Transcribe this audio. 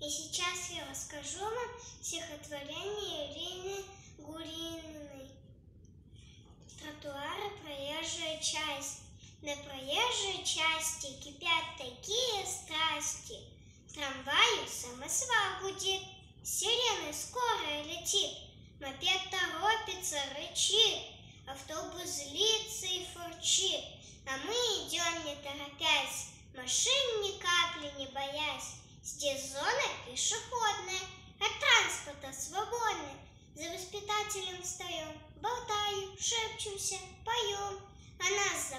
И сейчас я расскажу вам стихотворение Ирины Гурининой. Тротуары проезжая часть. На проезжей части кипят такие страсти. Трамваю самосвал гудит, сиреной скорая летит, Мопед торопится, рычит, автобус злится и фурчит, А мы идем не торопясь, машин зона пешеходная, от транспорта свободная. За воспитателем встаем, болтаем, шепчемся, поем, А нас за